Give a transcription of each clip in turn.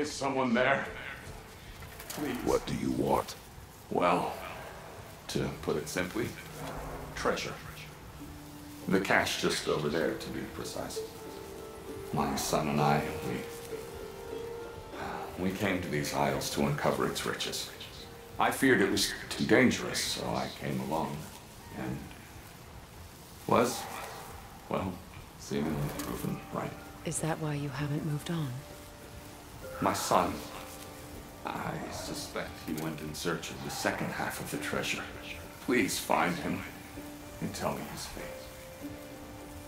Is someone there? Please. What do you want? Well, to put it simply, treasure. The cache just over there, to be precise. My son and I, we. We came to these isles to uncover its riches. I feared it was too dangerous, so I came along. And. was, well, seemingly proven right. Is that why you haven't moved on? My son. I suspect he went in search of the second half of the treasure. Please find him and tell me his fate.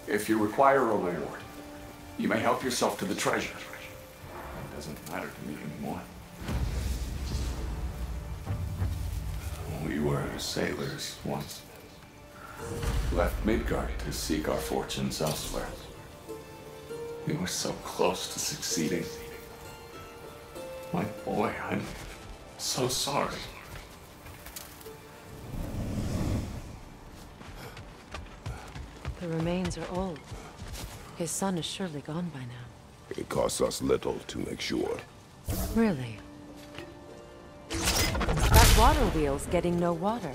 If you require a reward, you may help yourself to the treasure. It doesn't matter to me anymore. We were sailors once. Left Midgard to seek our fortunes elsewhere. We were so close to succeeding. My boy, I'm so sorry. The remains are old. His son is surely gone by now. It costs us little to make sure. Really? That water wheel's getting no water.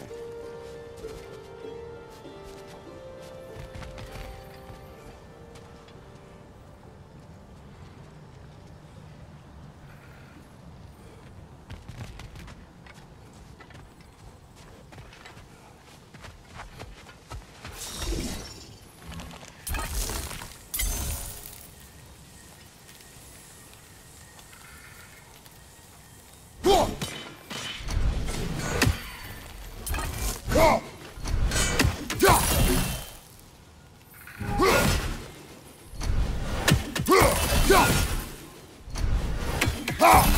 Stop!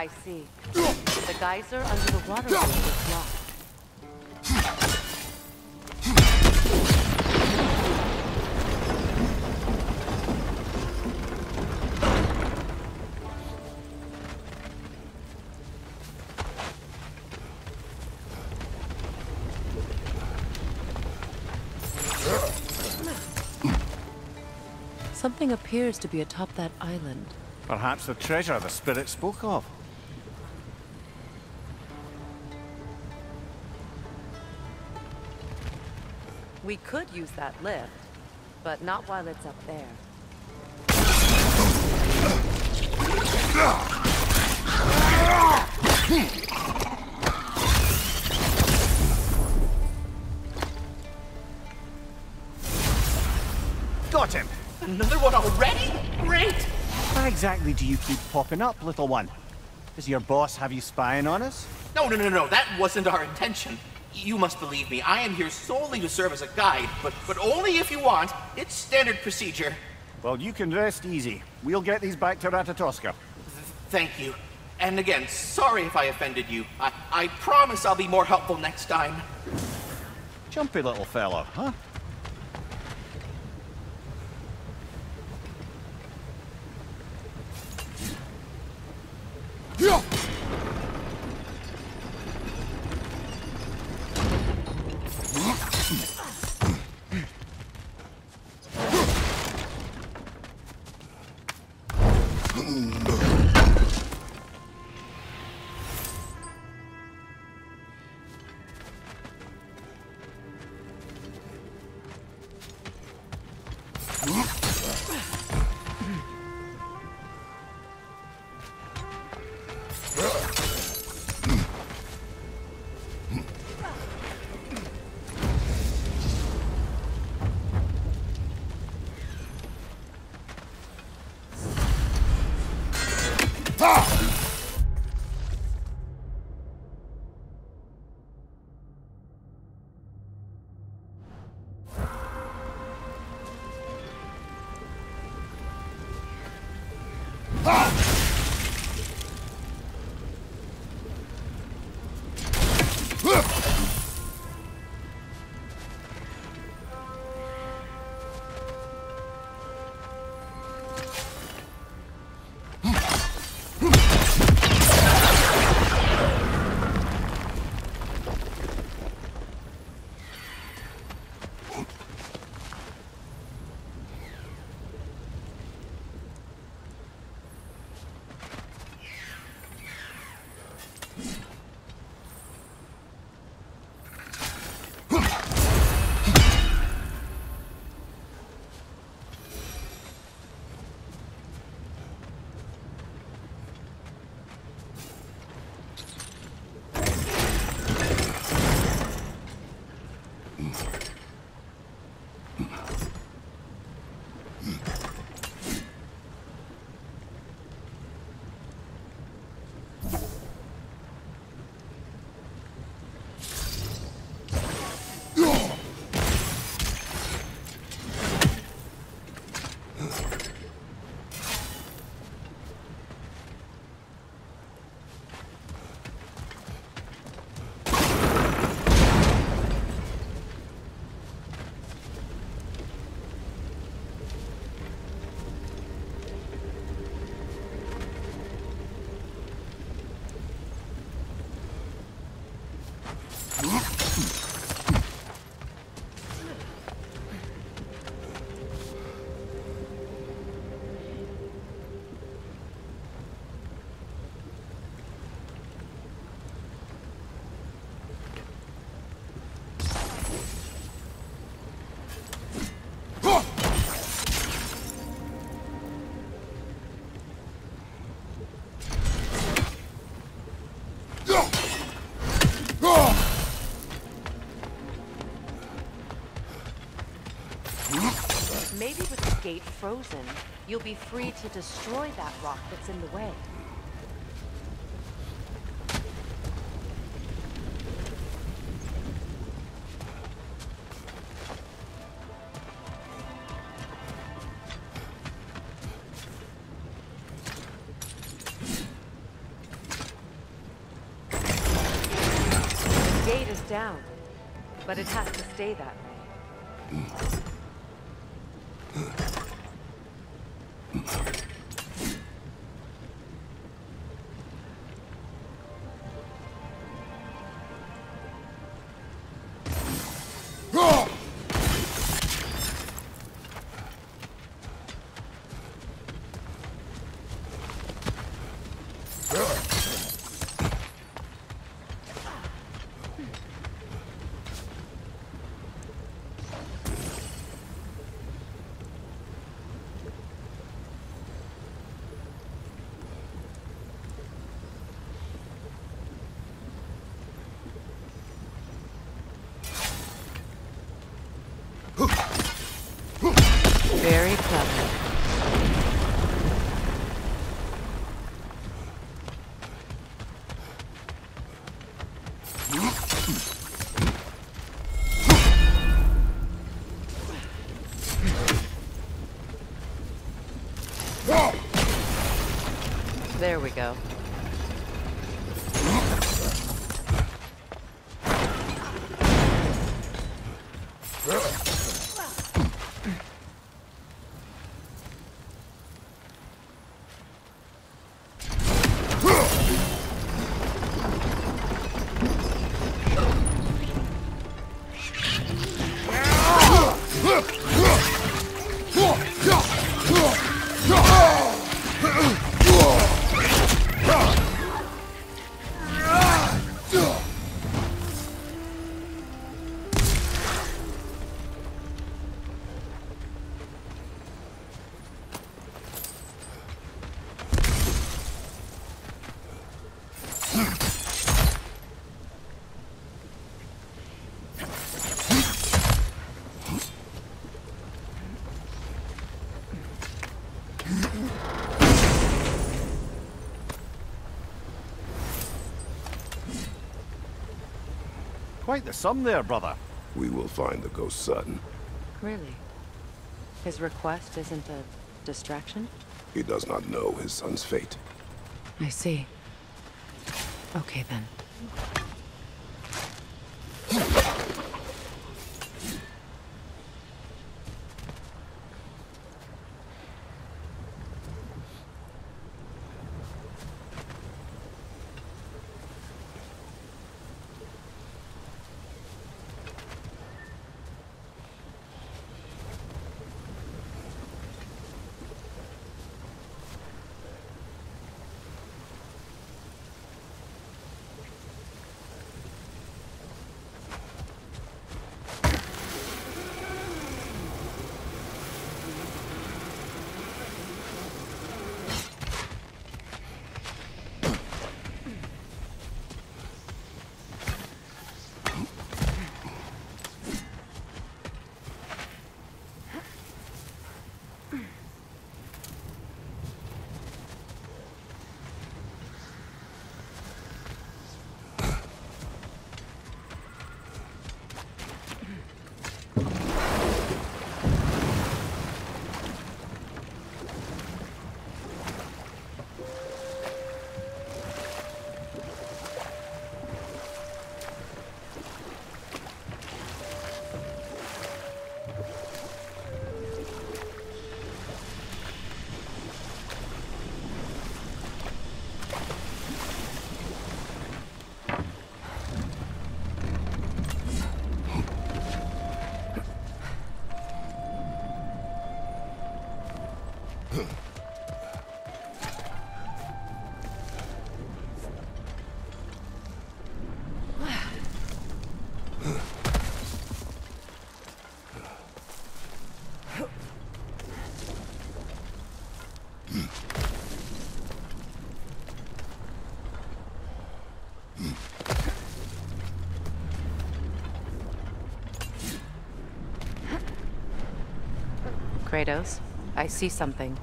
I see. The geyser under the water is blocked. Something appears to be atop that island. Perhaps the treasure the spirit spoke of. We could use that lift, but not while it's up there. Got him! Another one already? Great! Why exactly do you keep popping up, little one? Does your boss have you spying on us? No, no, no, no, that wasn't our intention. You must believe me, I am here solely to serve as a guide, but, but only if you want. It's standard procedure. Well, you can rest easy. We'll get these back to Ratatoskr. Th thank you. And again, sorry if I offended you. I, I promise I'll be more helpful next time. Jumpy little fella, huh? Maybe with the gate frozen, you'll be free to destroy that rock that's in the way. There we go. Quite the sum there, brother. We will find the ghost son. Really? His request isn't a distraction? He does not know his son's fate. I see. Okay, then. Hmm. Kratos. I see something.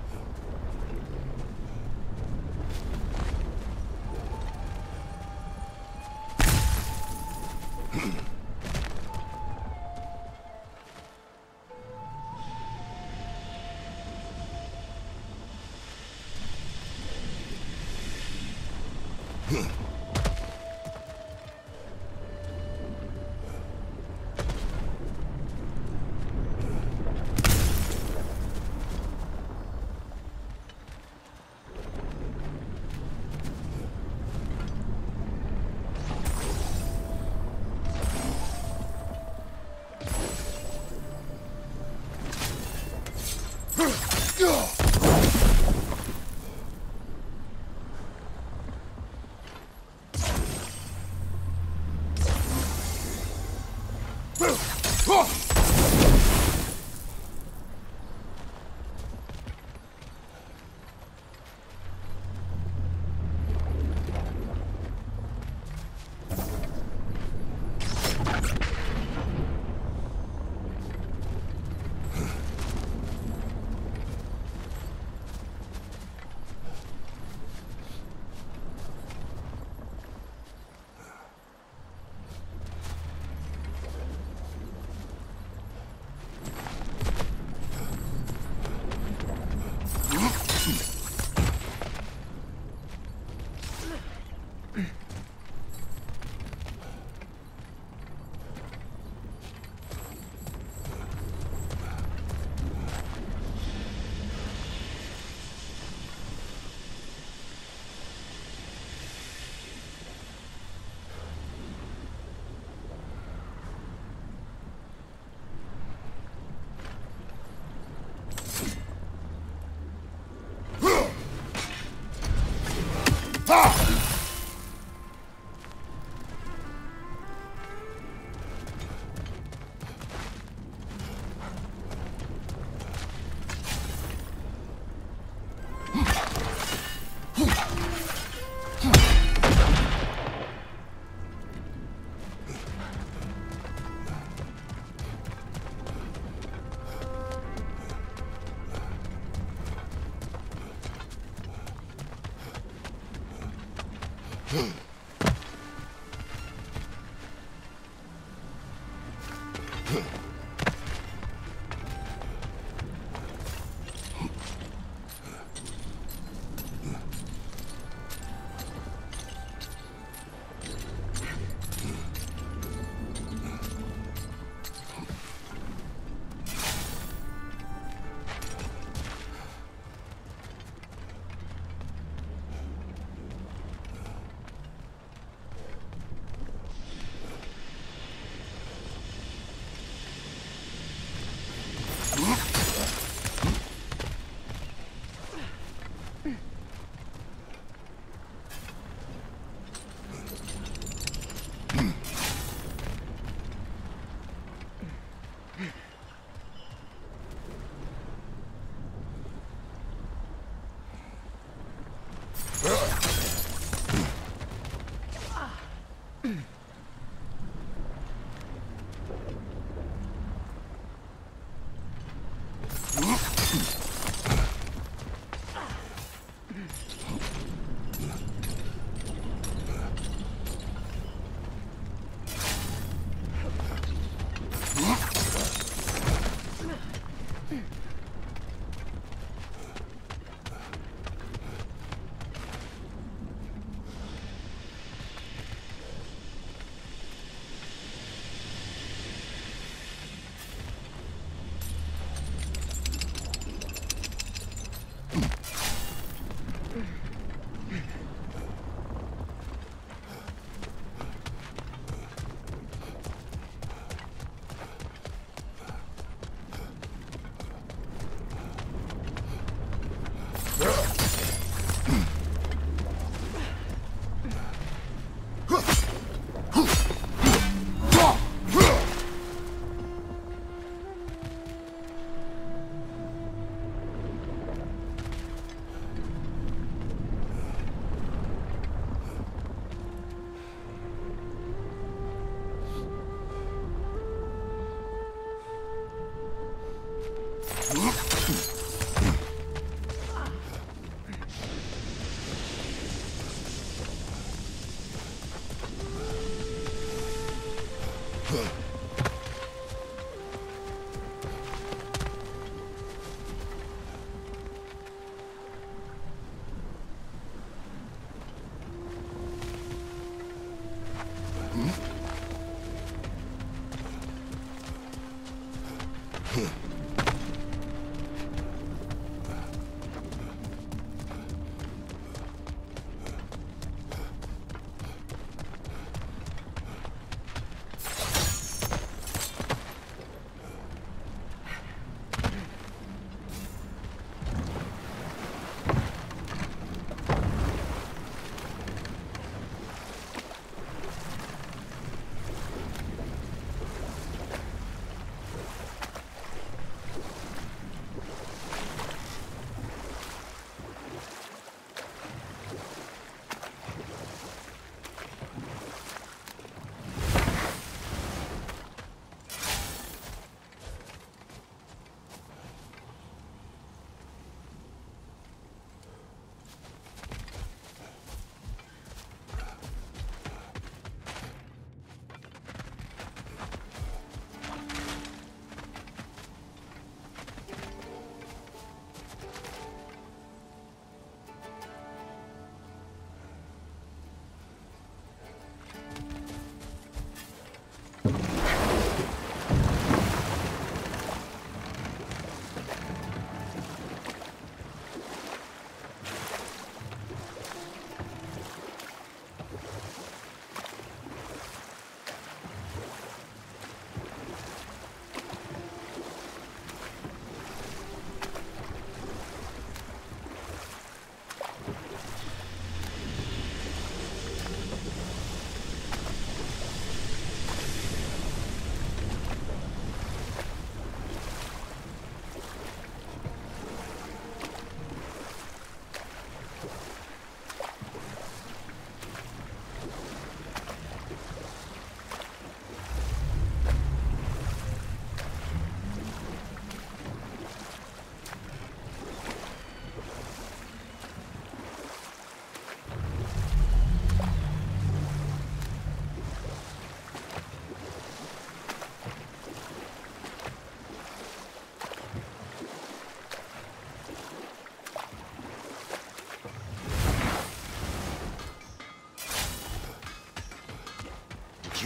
Oh!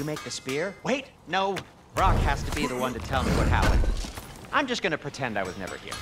You make the spear? Wait, no. Brok has to be the one to tell me what happened. I'm just gonna pretend I was never here.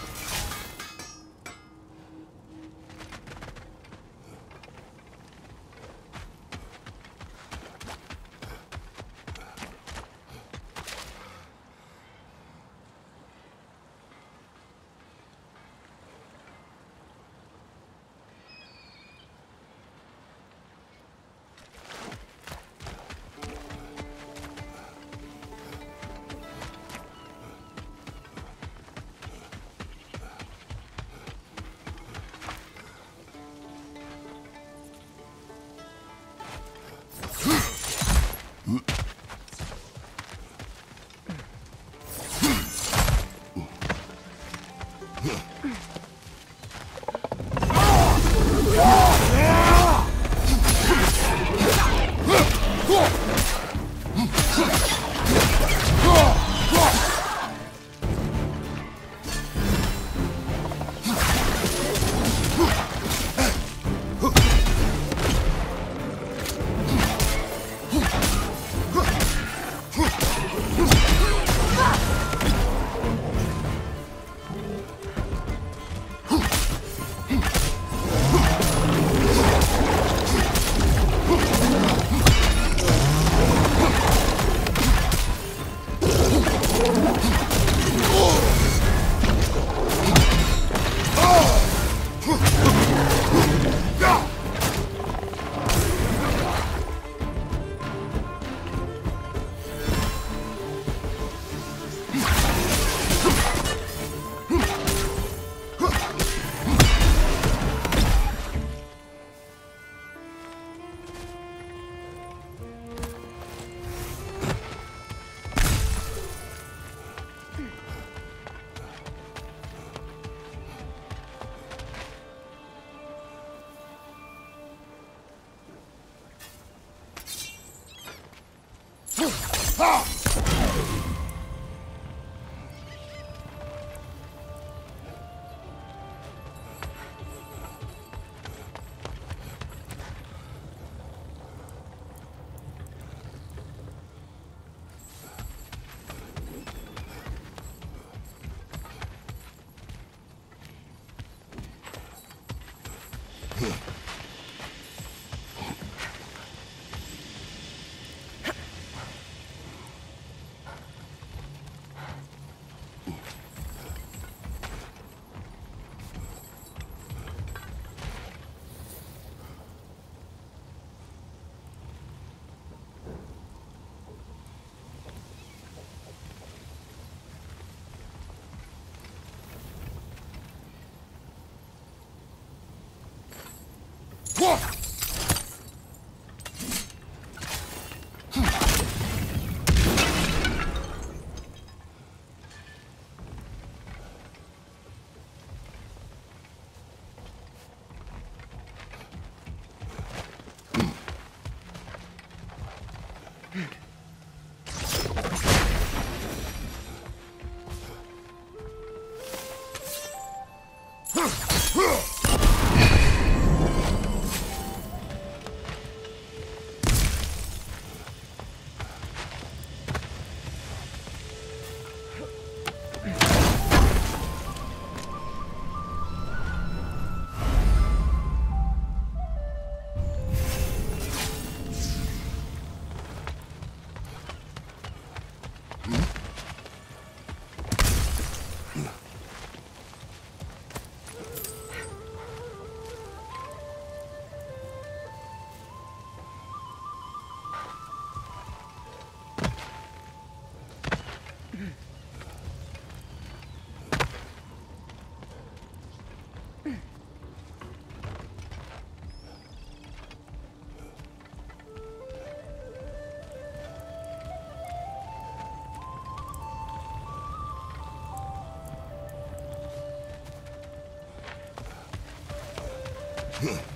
Mm-hmm.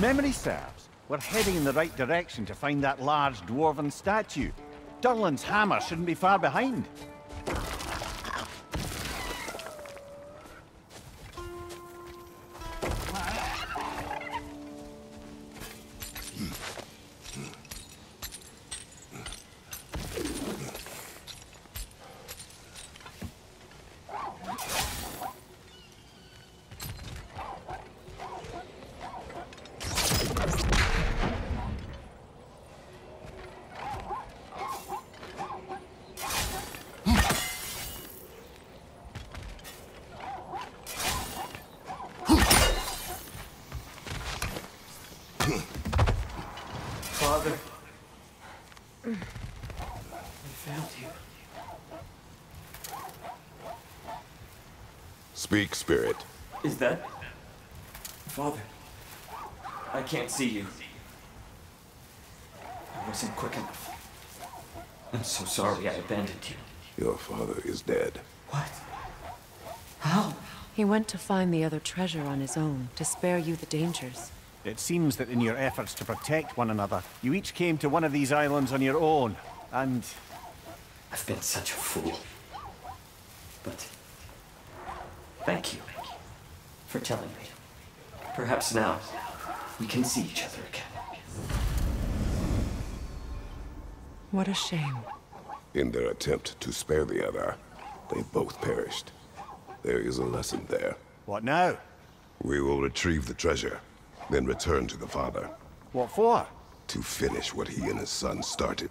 Memory serves, we're heading in the right direction to find that large dwarven statue. Durlin's hammer shouldn't be far behind. Speak, spirit. Is that... Father, I can't see you. I wasn't quick enough. I'm so sorry I abandoned you. Your father is dead. What? How? He went to find the other treasure on his own, to spare you the dangers. It seems that in your efforts to protect one another, you each came to one of these islands on your own, and I've been such a fool. But... Thank you for telling me. Perhaps now we can see each other again. What a shame. In their attempt to spare the other, they both perished. There is a lesson there. what now? We will retrieve the treasure, then return to the father What for? to finish what he and his son started.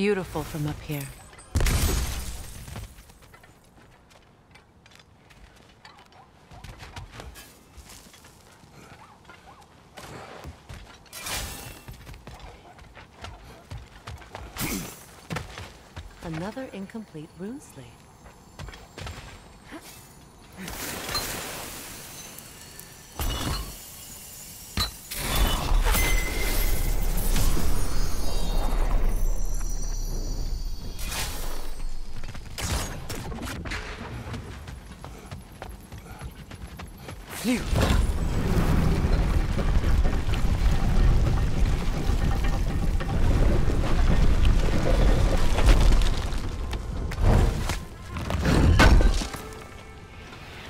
Beautiful from up here. Another incomplete rune slate. Phew.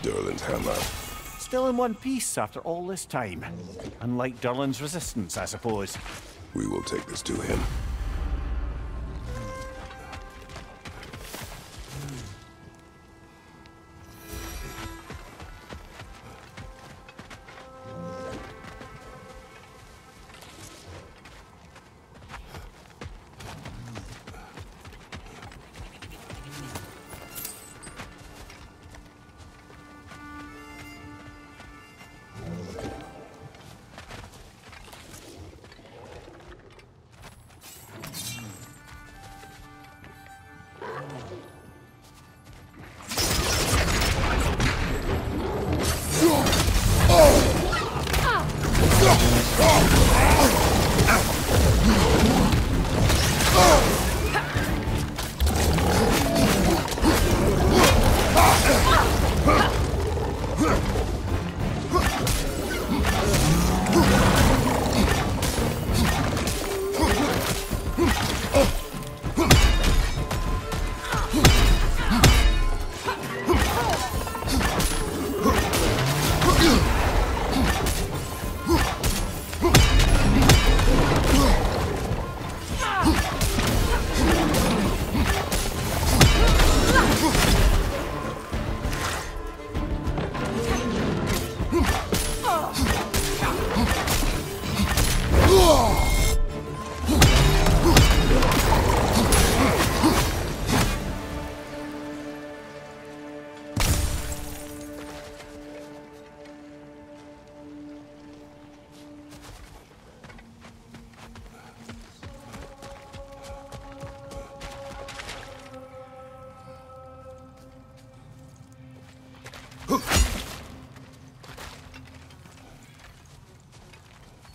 Durlin's hammer. Still in one piece after all this time. Unlike Durlin's resistance, I suppose. We will take this to him.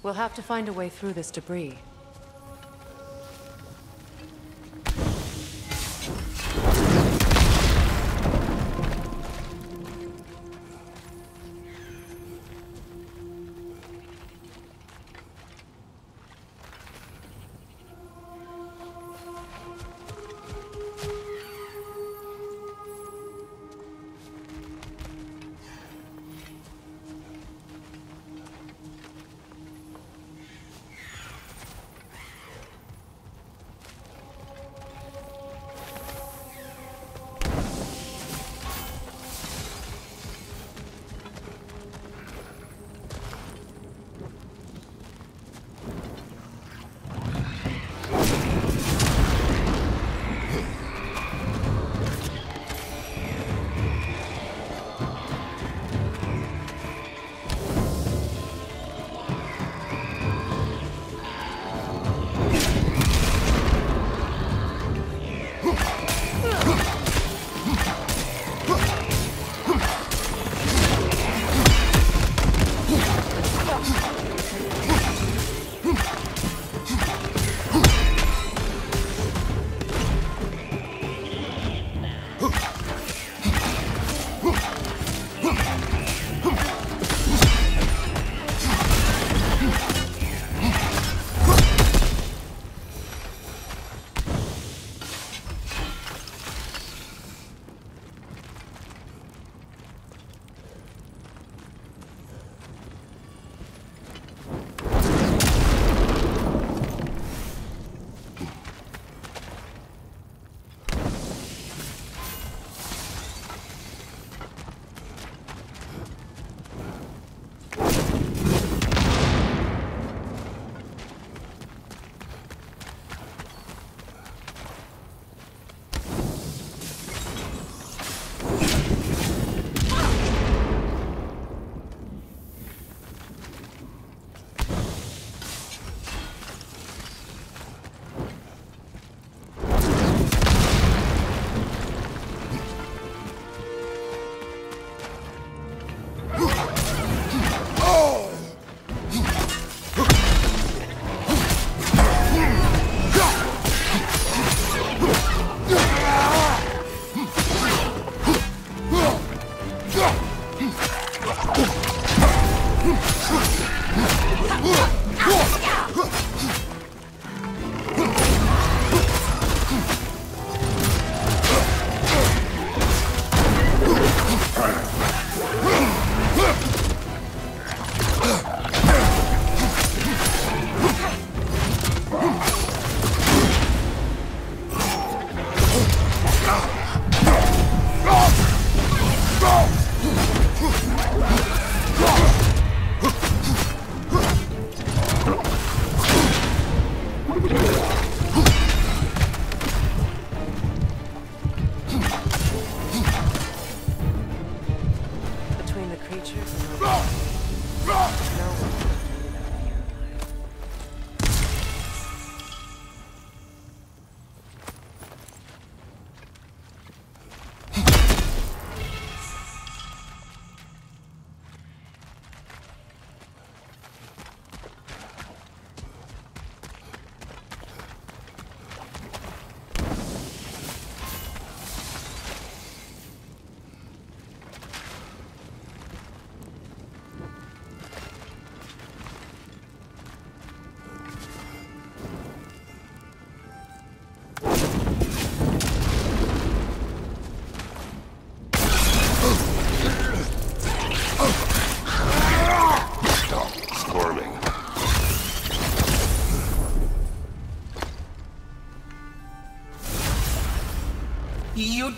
We'll have to find a way through this debris.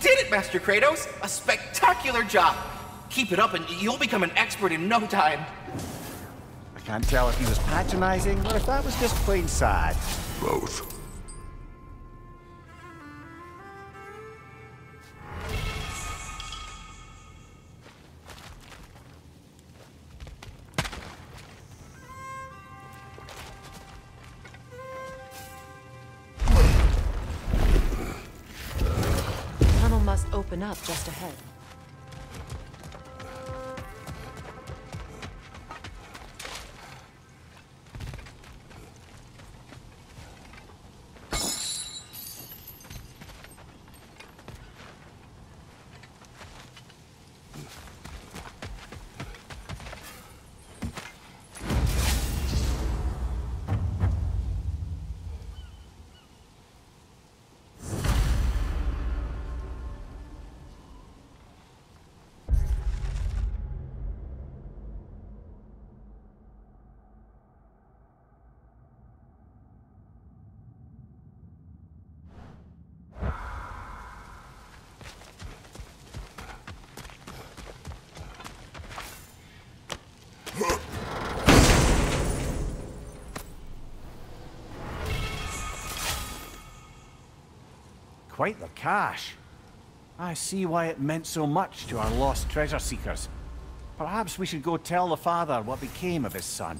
Did it, Master Kratos! A spectacular job! Keep it up and you'll become an expert in no time. I can't tell if he was patronizing or if that was just plain sad. Both. Quite the cache. I see why it meant so much to our lost treasure seekers. Perhaps we should go tell the father what became of his son.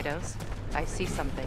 Kratos, I see something.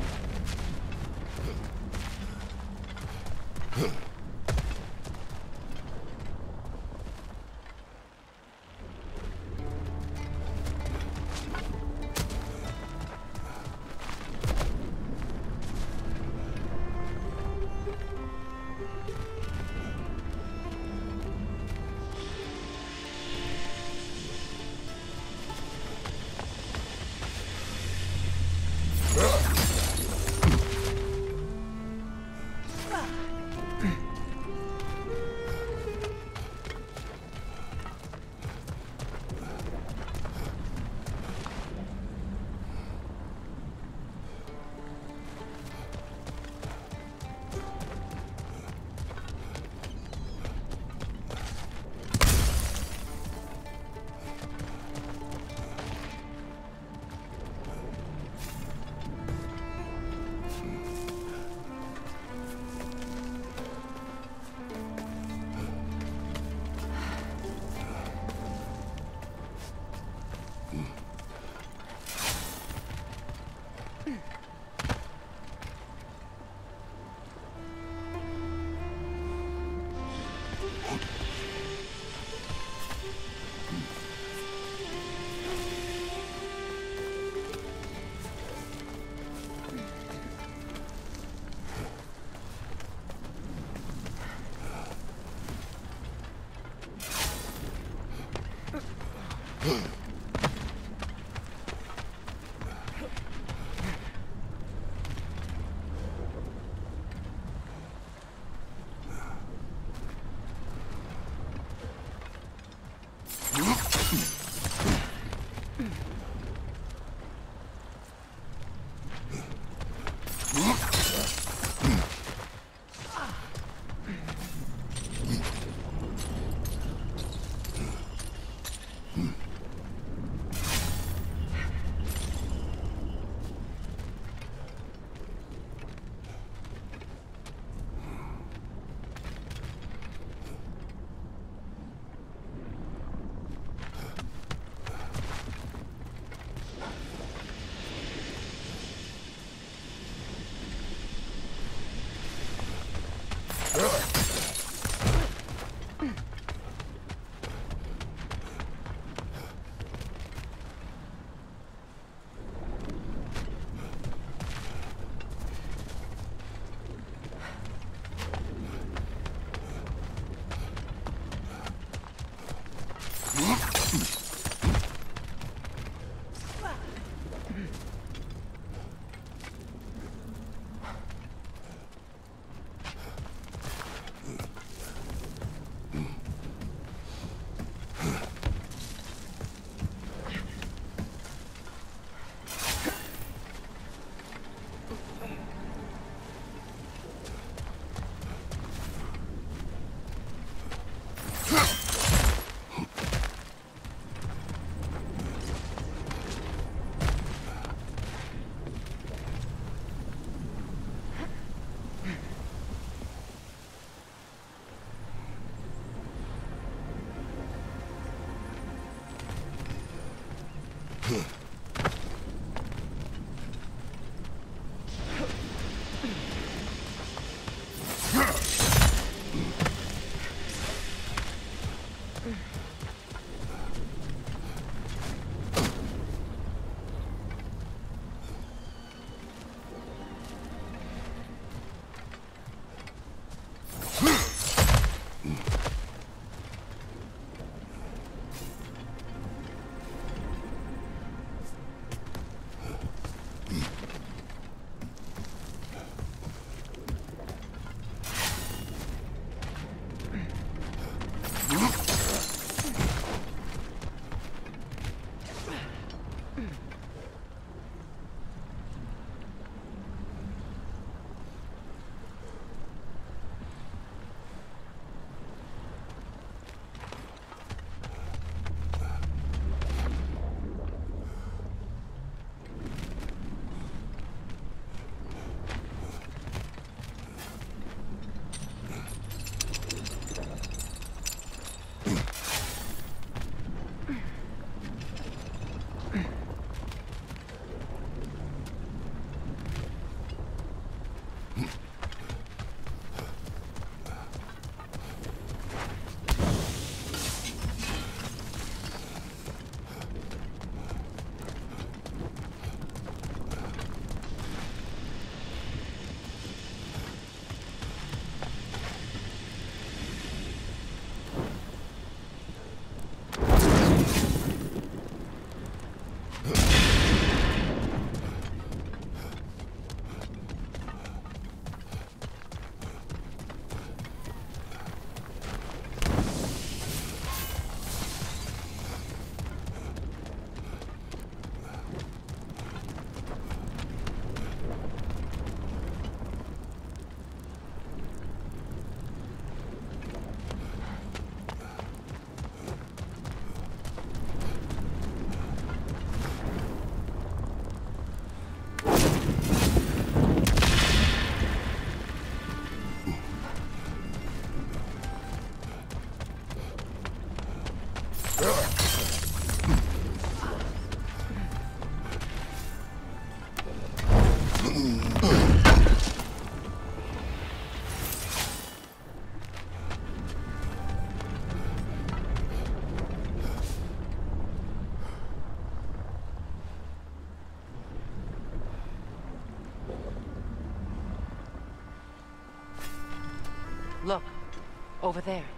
Over there.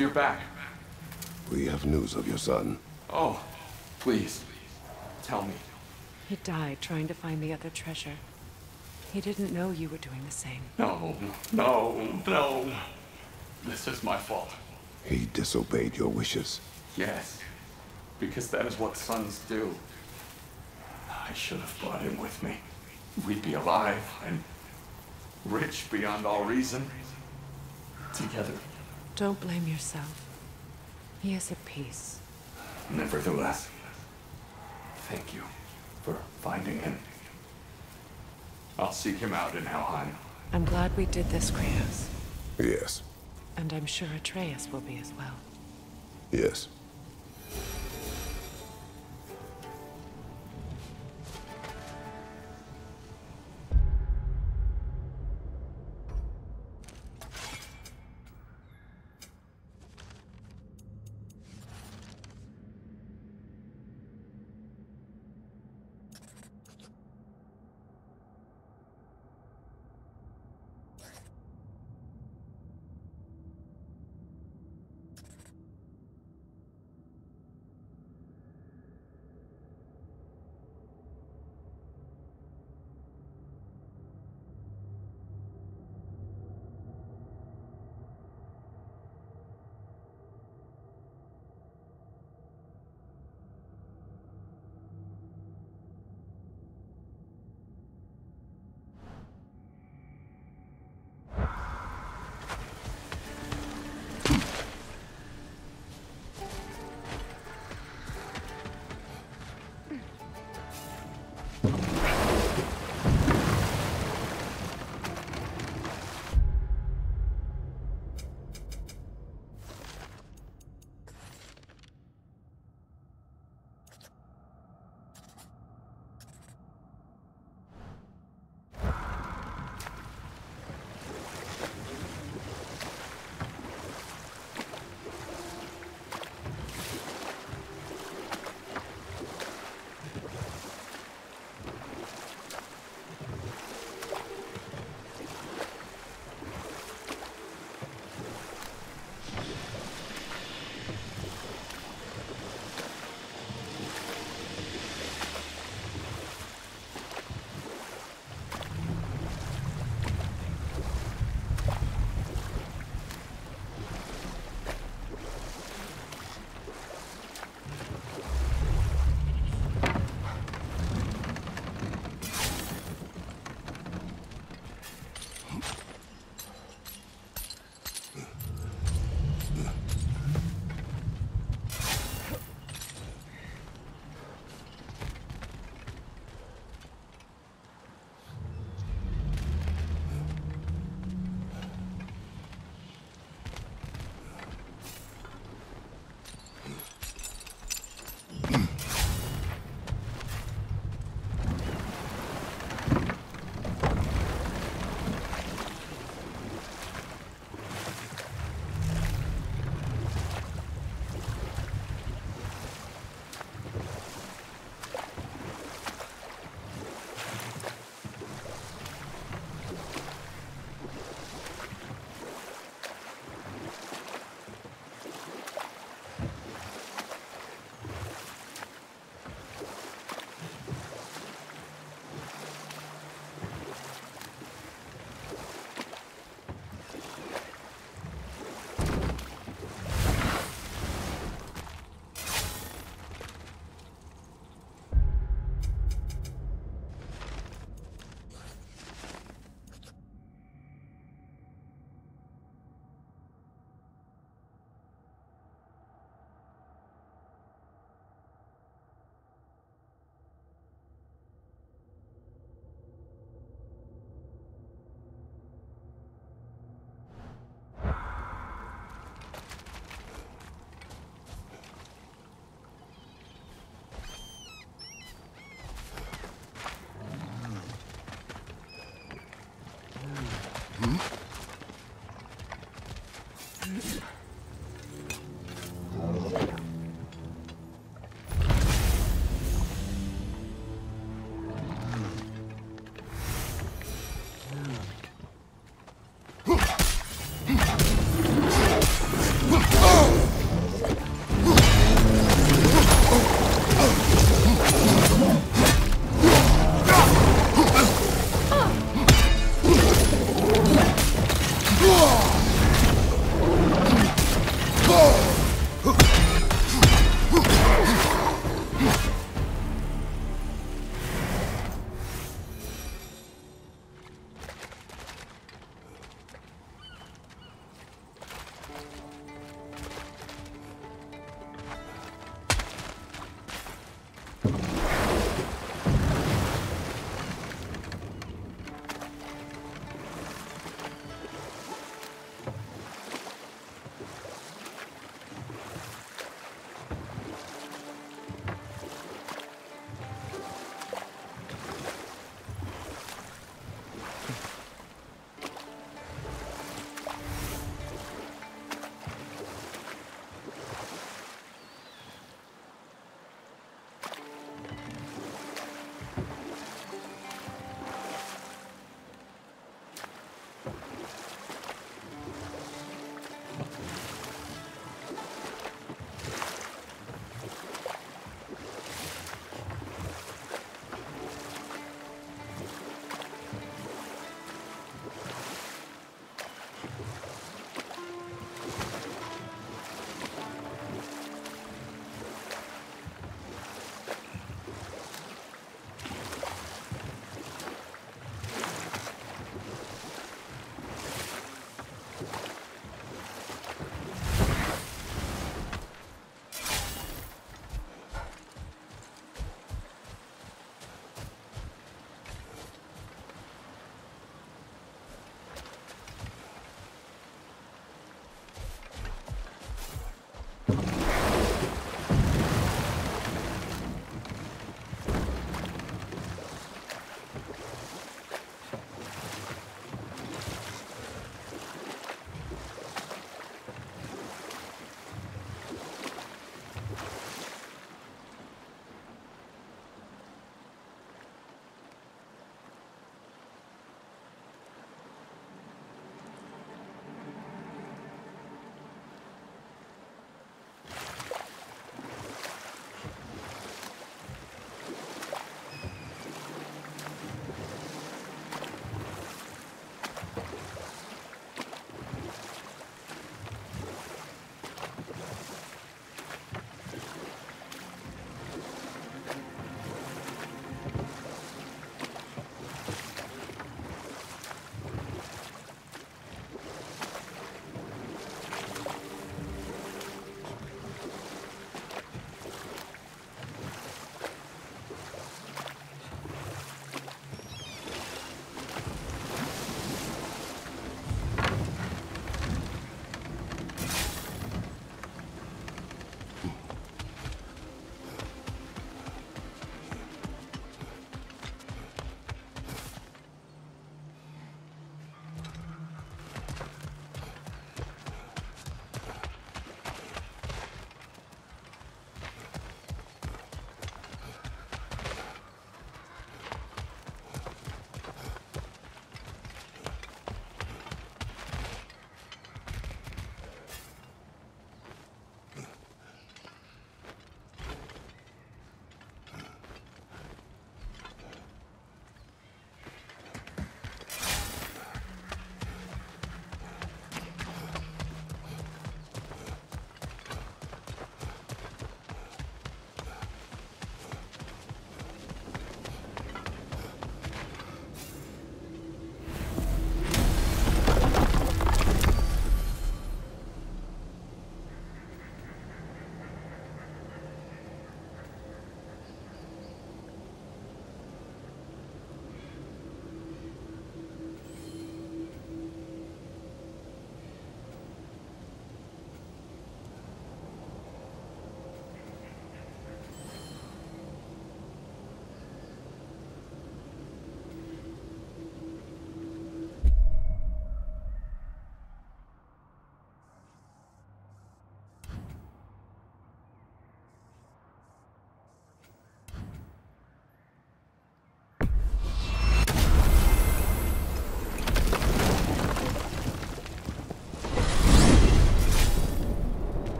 You're back. We have news of your son. Oh, please, tell me. He died trying to find the other treasure. He didn't know you were doing the same. No, no, no. This is my fault. He disobeyed your wishes. Yes, because that is what sons do. I should have brought him with me. We'd be alive and rich beyond all reason. Together. Don't blame yourself. He is at peace. Nevertheless, thank you for finding him. I'll seek him out in Helheim. I'm glad we did this, Kratos. Yes, And I'm sure Atreus will be as well. yes.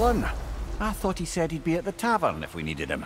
Alan? I thought he said he'd be at the tavern if we needed him.